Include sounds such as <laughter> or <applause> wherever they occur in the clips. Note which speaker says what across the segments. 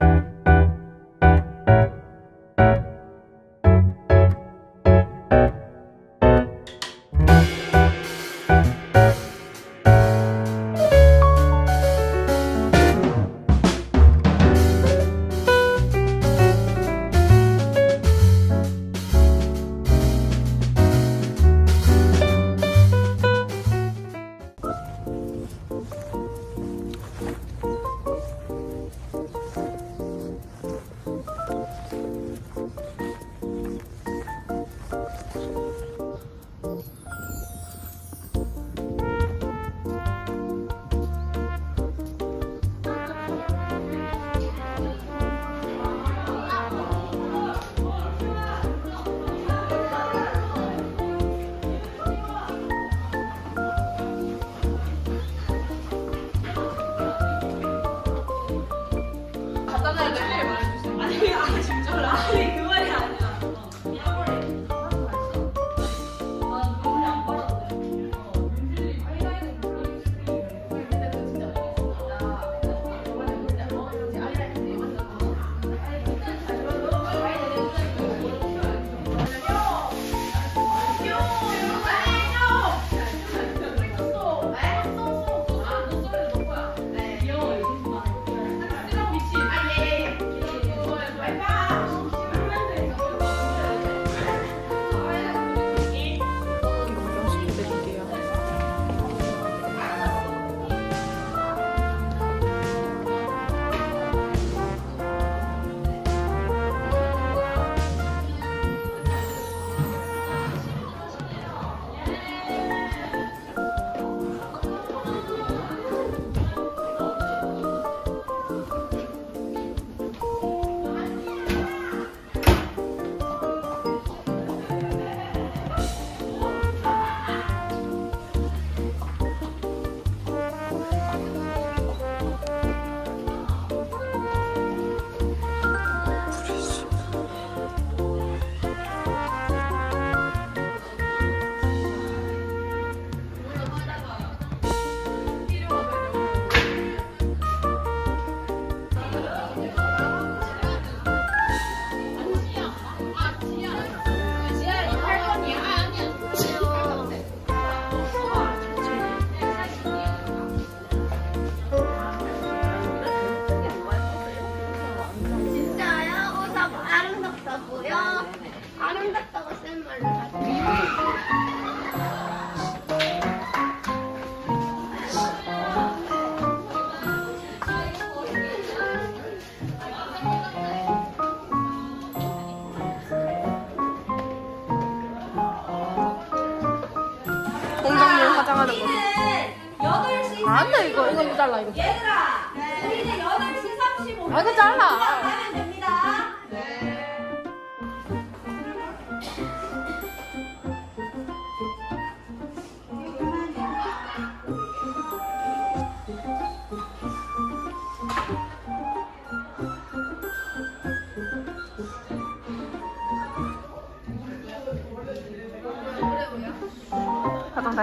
Speaker 1: 진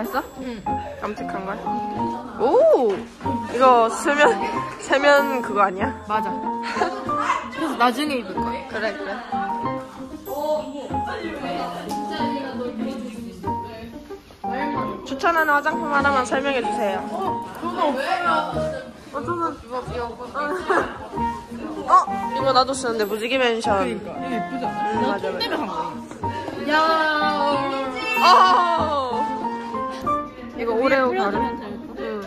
Speaker 2: 했어? 응. 깜찍한 걸. 오! 이거 세면, 세면 그거 아니야? 맞아. 그래서 나중에 입을 거야. 그래, 그래. 추천하는 화장품 하나만 설명해 주세요. 그거 없어요. 어쩌면 이거 이거. 어? 이거 나도 쓰는데 무지개 멘션. 그러니까 이거 예쁘잖아. 응, 맞아 맞아. 야. 아. 이거 오레오 가루. 응.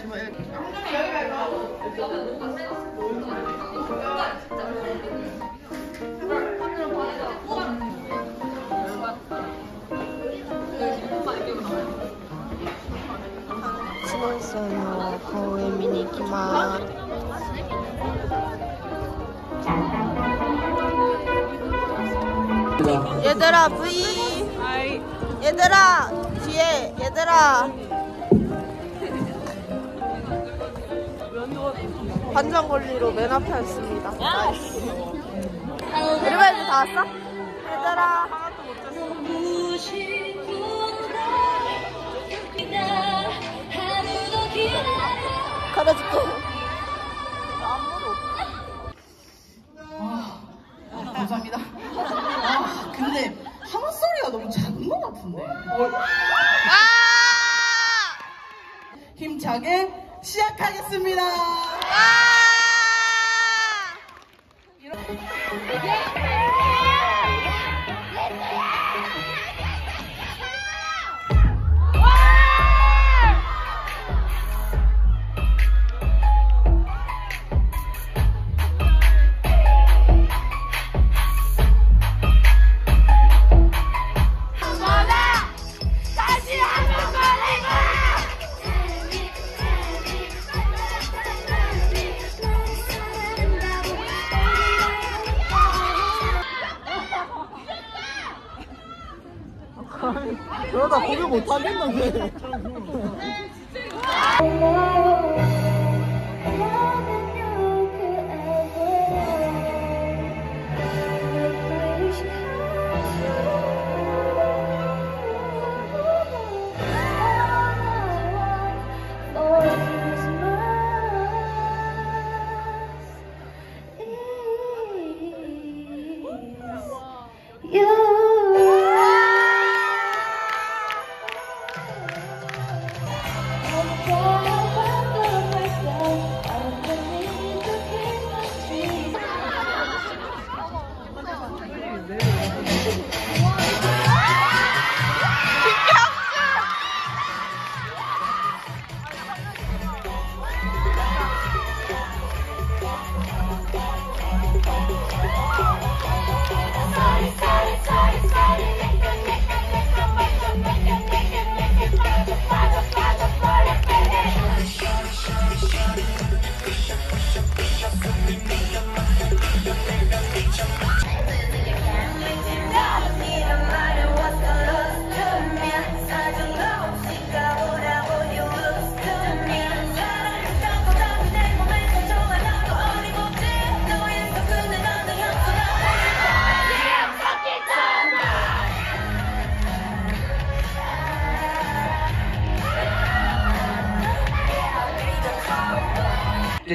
Speaker 2: 수고했어요. 거울에 미니 기 마. 얘들아 V. 얘들아 뒤에 얘들아. 관전 권리로 맨 앞에 왔습니다. 나이스. 우리班이다 왔어? 얘들아 하나도 못 잤어. 걸어줄게.
Speaker 1: 감사합니다. 아, 근데 하마 소리가 너무 작은 것 같은데.
Speaker 2: 아!
Speaker 1: 힘차게 시작하겠습니다.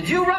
Speaker 3: Did you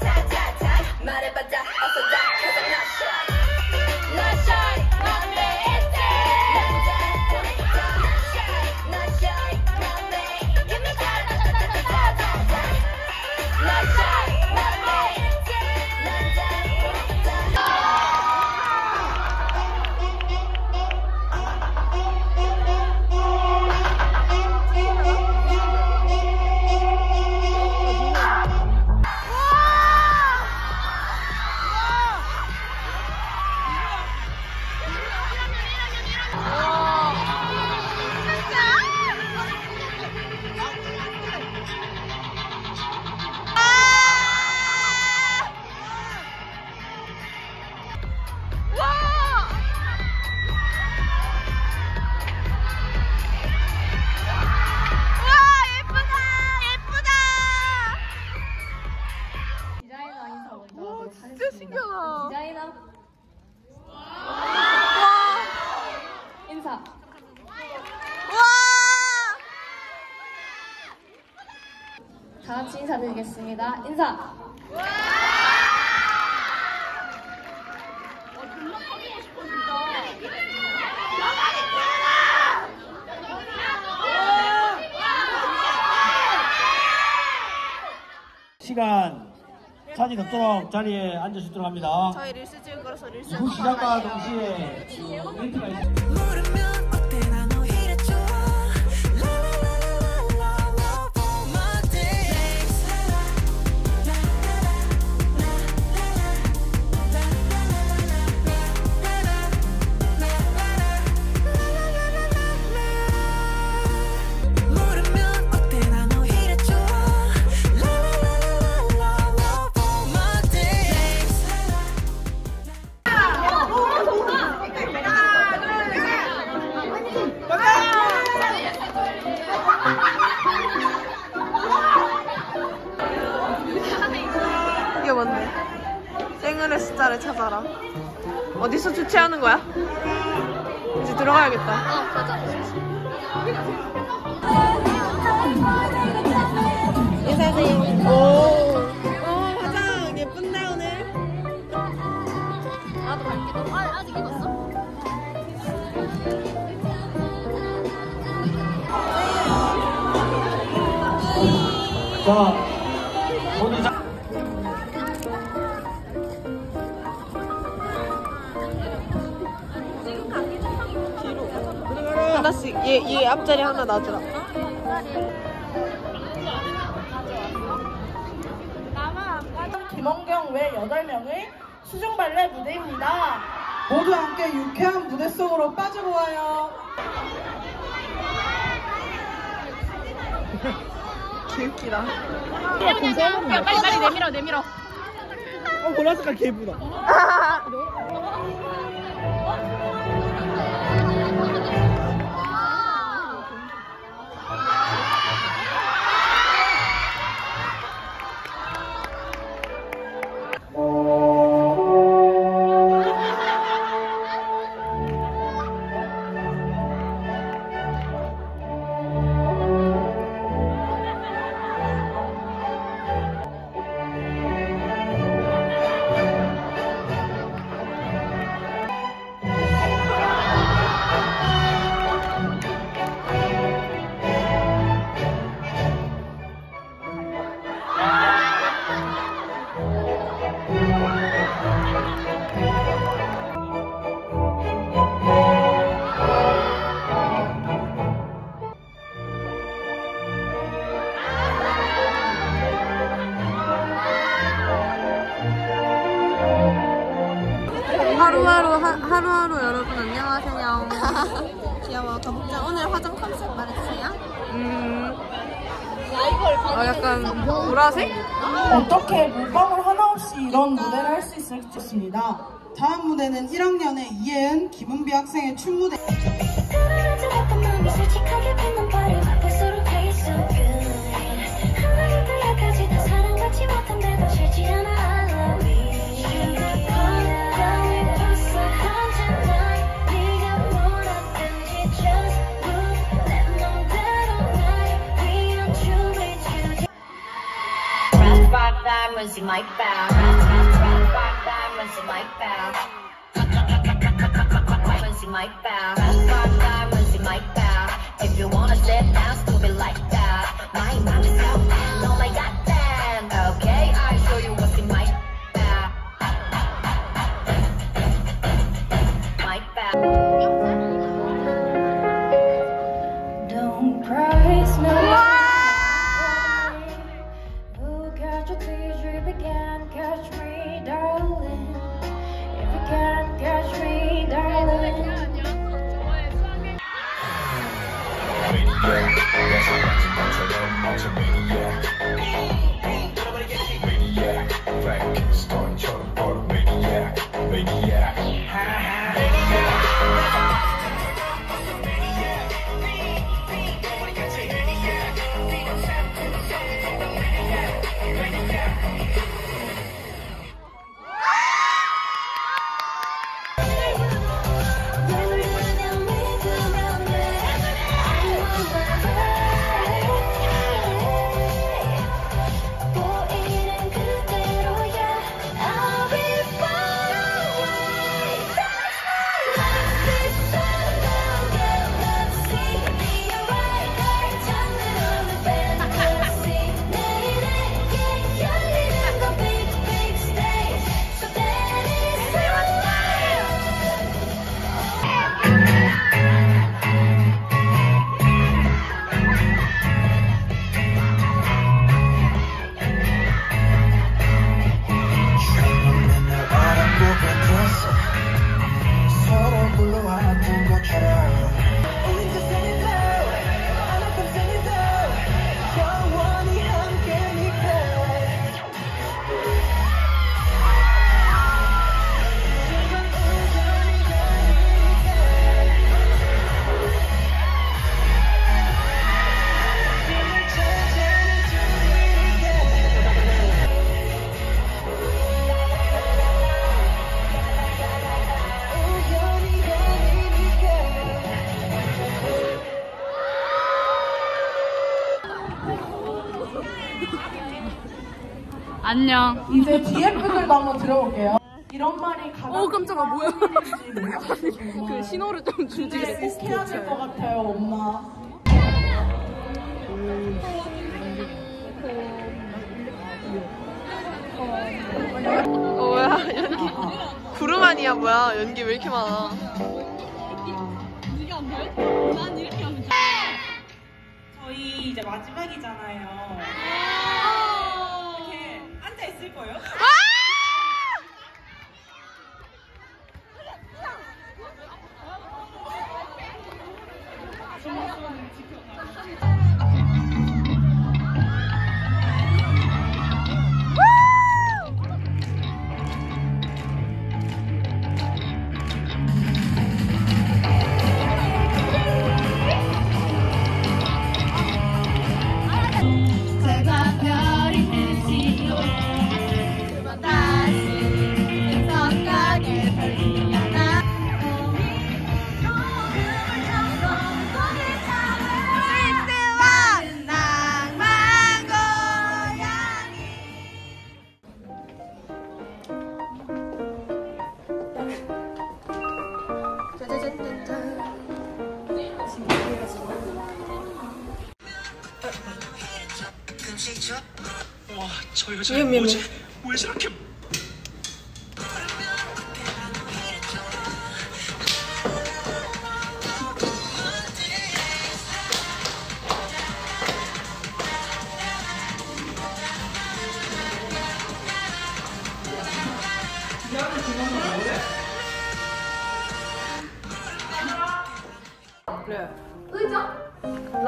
Speaker 1: 착착착착착 말해봤자 어서 다
Speaker 4: 같이 인사드리겠습니다. 인사.
Speaker 5: 시간 찬이 넘도록 자리에 앉으시도록 합니다.
Speaker 2: 저희 릴스 찍을 거라서 릴스
Speaker 5: 후 시작과 동시에 그 멘트가 있습니다.
Speaker 2: 숫자를 찾아라. 어디서 주최하는 거야? 이제 들어가야겠다. 인사하세요. 오, 오 화장 예쁜데 오늘.
Speaker 1: 나도 갈게 너 아, 아직 입었어?
Speaker 5: 자,
Speaker 2: 얘, 얘 앞자리 하나 놔주라.
Speaker 6: 김원경 외 8명의 수중 발레 무대입니다. 모두 함께 유쾌한 무대 속으로 빠져보아요.
Speaker 2: 개웃기다.
Speaker 1: 빨리 빨리 내밀어 내밀어
Speaker 5: 어, 보라색깔 개 예쁘다. <laughs> <laughs>
Speaker 6: 있을지 습니다 다음 무대는 1학년의 이예은, 김은비 학생의 춤 무대.
Speaker 1: 편안하지 않던 마음이 솔직하게 뱉는 바람 볼수록 I so good 하나도 약하지 다 사랑받지 못한데도 싫지 않아 I love you 바람이 불써 언제나 네가 뭐라든지 just move 내 맘대로 날 위한 춤을 추지 Rock, rock, diamonds in my bow. Rock, rock, rock, diamonds in my bow. Diamonds in my bow. Rock, rock, diamonds in my bow. If you wanna sit down, stupid like that. My mind is out, oh my god,
Speaker 2: 안녕.
Speaker 6: 이제 뒤에 분들도 한번 들어볼게요. 이런 말이 가장
Speaker 2: 어, 깜짝아, 뭐야. 그그 신호를 좀 주지
Speaker 6: 꼭 해야 될 것 같아요, 엄마.
Speaker 2: 어, 뭐야, 연기. 구름 아니야, 뭐야. 연기 왜 이렇게 많아.
Speaker 6: 저희 이제 마지막이잖아요. 거예요?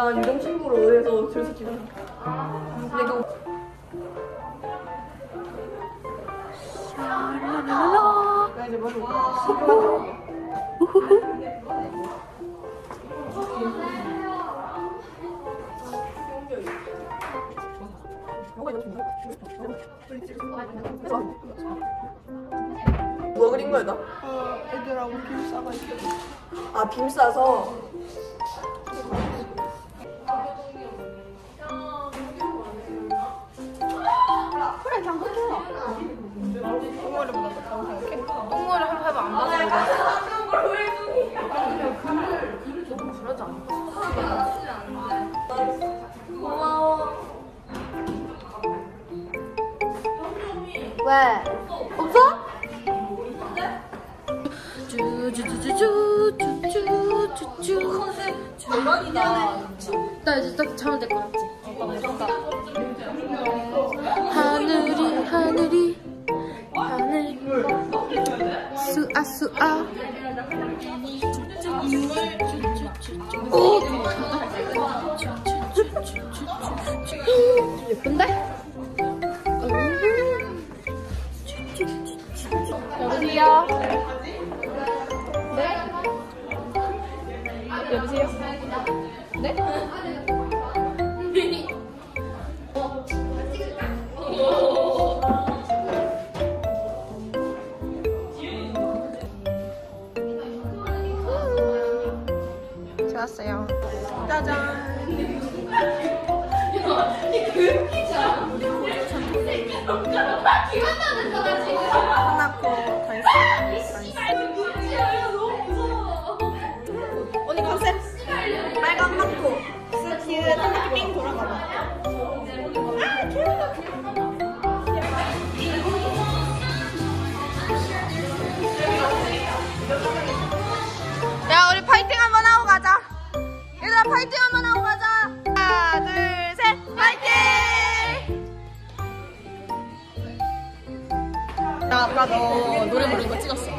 Speaker 1: 나
Speaker 2: 유령 친구로 의해서 줄서 기분 근데 너 나 이제 먼저 그린 거야 나? 어 애들하고 빔 싸가 있어
Speaker 7: 아 빔 싸서?
Speaker 2: 똥머리보다 낫다고 생각해? 똥머리 한 번도 안 않아.
Speaker 7: 왜? 없어?
Speaker 2: 쭈쭈쭈쭈쭈쭈쭈 대박이다. 나 이제 딱 자면 될 것 같지? 하늘이 하늘이 아 수아 오 예쁜데? 너 노래 부르는 거 찍었어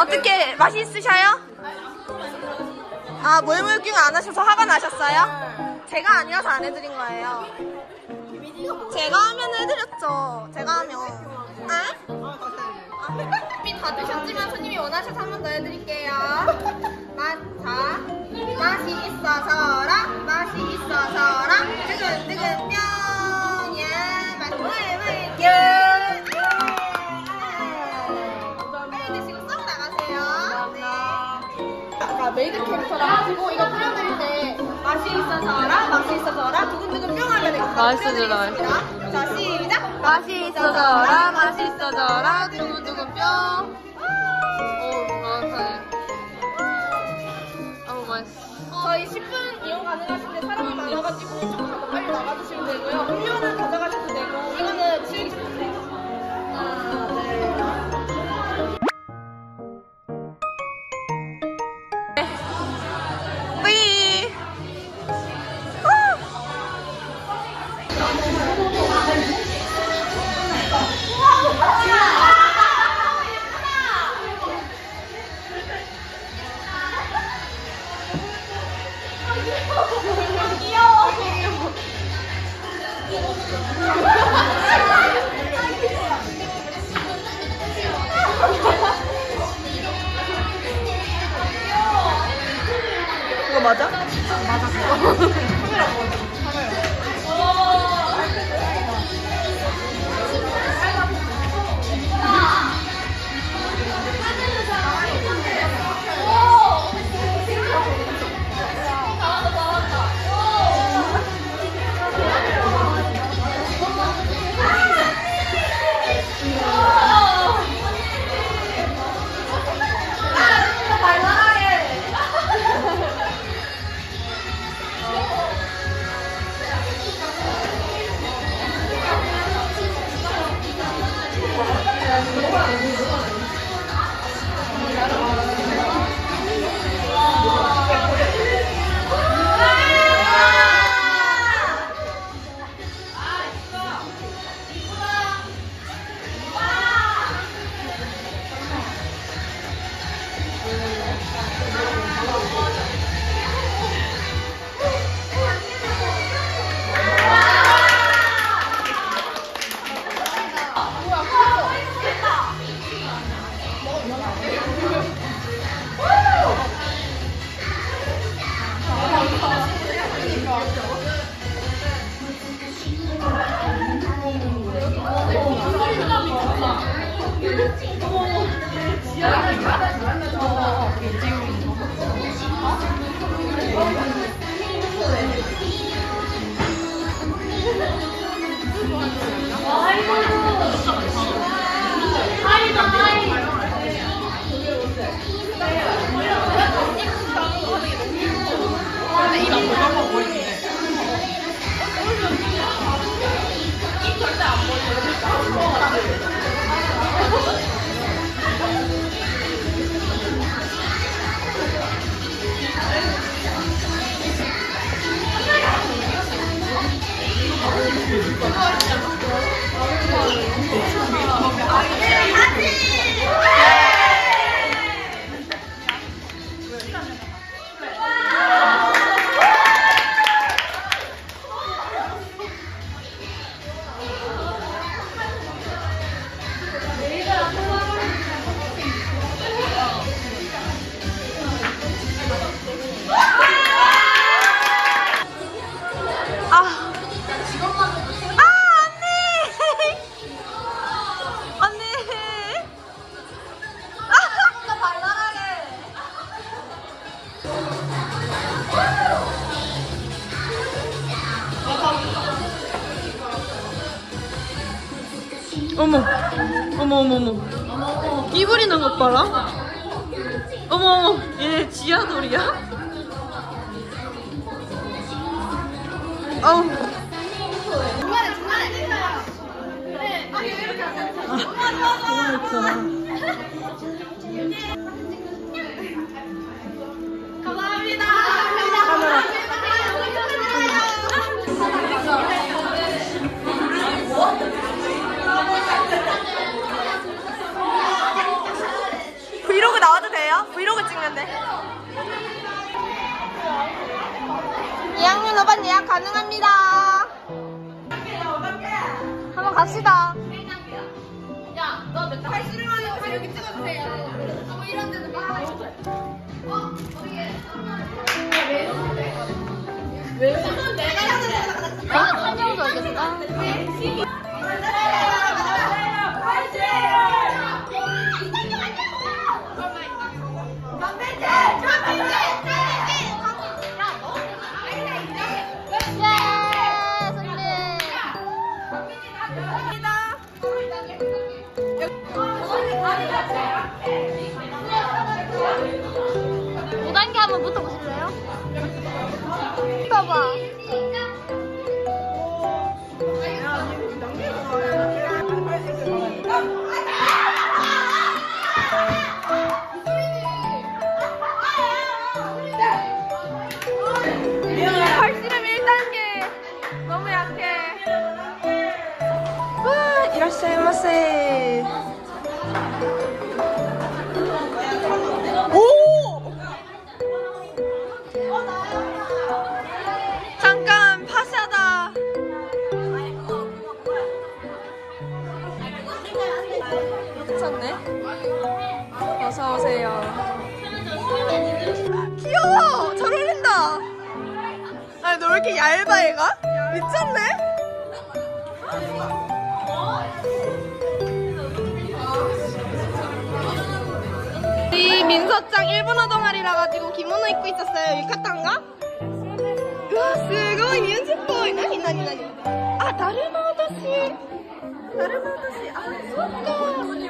Speaker 2: 어떻게 맛이 있으셔요? 아 모유모유킹 안 하셔서 화가 나셨어요? 제가 아니라서 안 해드린 거예요. 제가 하면 해드렸죠. 제가 하면. 아? 다 드셨지만 손님이 원하셔서 한 번 더 해드릴게요. 맛, 자, 맛이 있어서라, 맛이 있어서라, 뜨근뜨근 뿅, 예, 맛, 모유모유킹. 빨리 드시고 썩 나가세요. 네. 메이드 캐릭터라 가지고 이거 뿌려드릴 때 맛있어져라 뿌려드리겠습니다. 자 시작. 맛있어져라 두근두근 맛있네. 아우 맛있어. 저희 10분 이용 가능하신데 사람이 많아가지고 조금만 더 빨리 나가주시면 되고요. 음료는 가져가 아이고 어머, 2학년 돼. 2학년 5반 예약 가능합니다. 한번 갑시다. 야, 너몇달 싫어하는 거 여기 찍어주세요. 뭐 이런 데도 막. 어, 거기에. 왜 오는데? 왜 오는데? 내가 한명더 되겠다. 화이팅! 봐봐. 팔씨름 1단계. 너무 약해. 와, 이라시아이마세. 어서 오세요. 귀여워. 잘 어울린다. 아니 너 왜 이렇게 얇아 얘가? 미쳤네. 이 민서짱 일본어 동아리라 가지고 기모노 입고 있었어요. 유카탄가? 우와, すごいミュージっぽい。なになになにあ、だるま落とし。だるま落とし。あ、そっか。で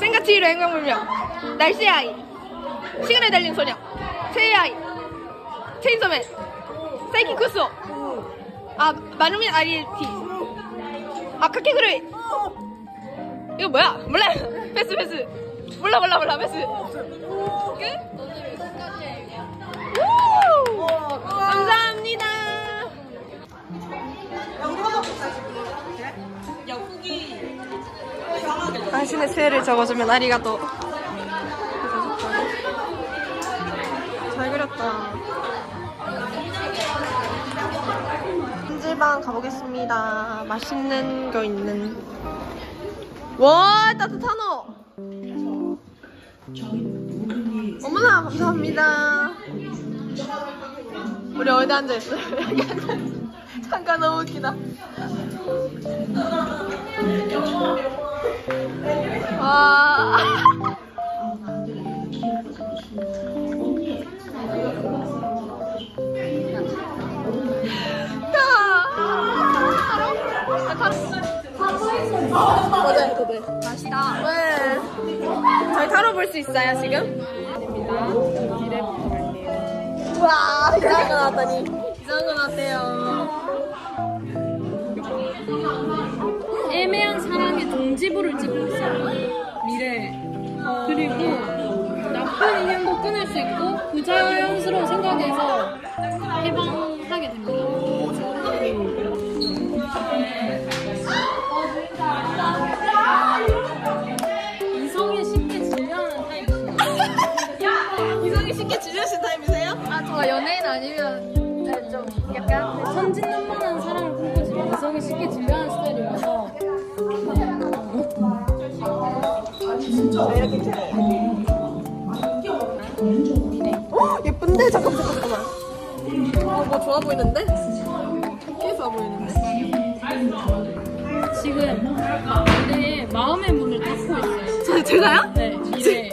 Speaker 2: 센과 치히로 행방불명. 날씨의 아이. 시간을 달린 소녀. 새의 아이. Chainsaw Man 사이키 쿠스오 아 마루 밑 아리에티. 아 카케그루이. 이거 뭐야? 몰라. <laughs> 패스 패스. 몰라 몰라 몰라. 패스. 끝? 우! 감사합니다. 야, 후기. 당신의 새해를 적어주면 아리가또. 잘 그렸다. 찜질방 가보겠습니다. 맛있는 거 있는. 와 따뜻하노. 어머나 감사합니다. 우리 어디 앉아 있어요? 여기 <laughs> 앉아. 잠깐 너무 웃기다. 저희 타로 볼수 있어요, 지금? 우와, 이상한 거 나왔다니. 이상한 거 나왔대요.
Speaker 4: 애매한 사랑의 동지부를 찍고 있어요. 미래. 그리고 나쁜 인연도 끊을 수 있고 부자연스러운 생각에서 해방 쉽게
Speaker 2: 질려신 타임이세요?
Speaker 4: 아, 저 연예인 아니면 네, 좀 약간 천진난만한 사랑을 꿈꾸지만 이성이 쉽게 질려하는 스타일이라서
Speaker 2: 어, 예쁜데? 잠깐, 잠깐, 잠깐만. 어, 뭐 좋아 보이는데? 꽤 좋아 보이는데?
Speaker 4: 지금 미래에 마음의 문을 닫고 있어요.
Speaker 2: 저, 제가요?
Speaker 4: 네, 미래.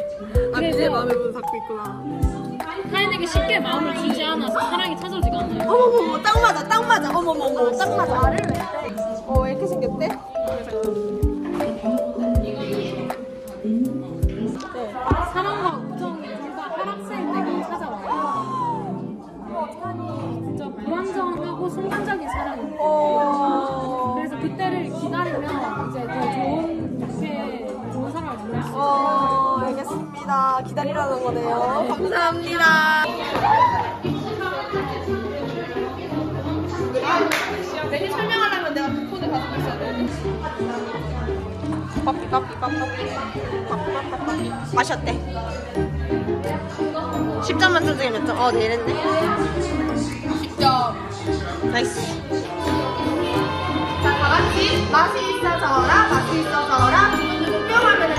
Speaker 2: 아, 미래 마음의 문을 닫고 있구나.
Speaker 4: 타인에게 쉽게 마음을 주지 않아서 사랑이 찾아오지가 않아요.
Speaker 2: 어머머머, 딱 맞아, 딱 맞아. 어머머머, 딱 맞아. 말을 왜 해? 어, 왜 이렇게 생겼대?
Speaker 4: 사랑과 우정이 둘다 하락세일 때가 찾아와요. 진짜 불안정하고 순간적인 사랑이에요.
Speaker 2: 어,
Speaker 4: 그래서 그때를 기다리면 이제 더 좋은 좋게 좋은 사랑을 만날 수 있어요.
Speaker 2: 어, 알겠습니다. 기다리라는 거네요. 감사합니다. 설명하려면 내가 폰을 가지고 있어야 돼. 어때? 10점 만점 중에 몇 점? 어 내렸네 10점 nice 자 다 같이 맛이 있어져라 맛이 있어져라 두근두근 뿅 하면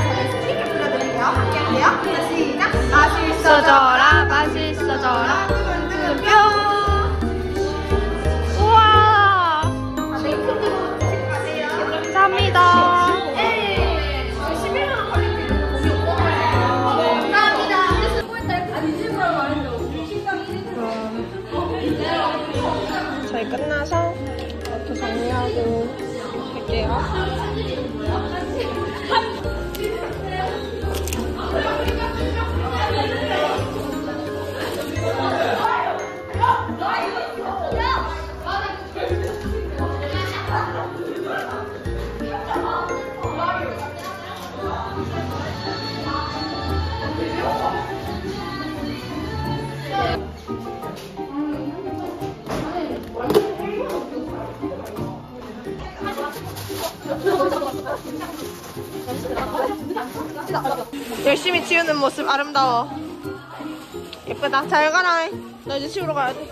Speaker 2: 열심히 치우는 모습 아름다워. 예쁘다. 잘 가라. 나 이제 치우러 가야 돼.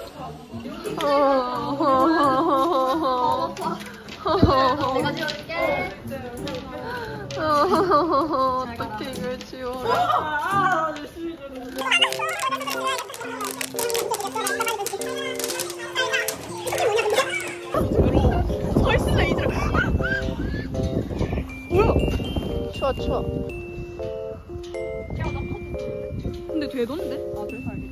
Speaker 2: 내가 치울게. 어떻게 이걸. 뭐야? 추워 추워. 되던데? 아, 그래서 알겠다.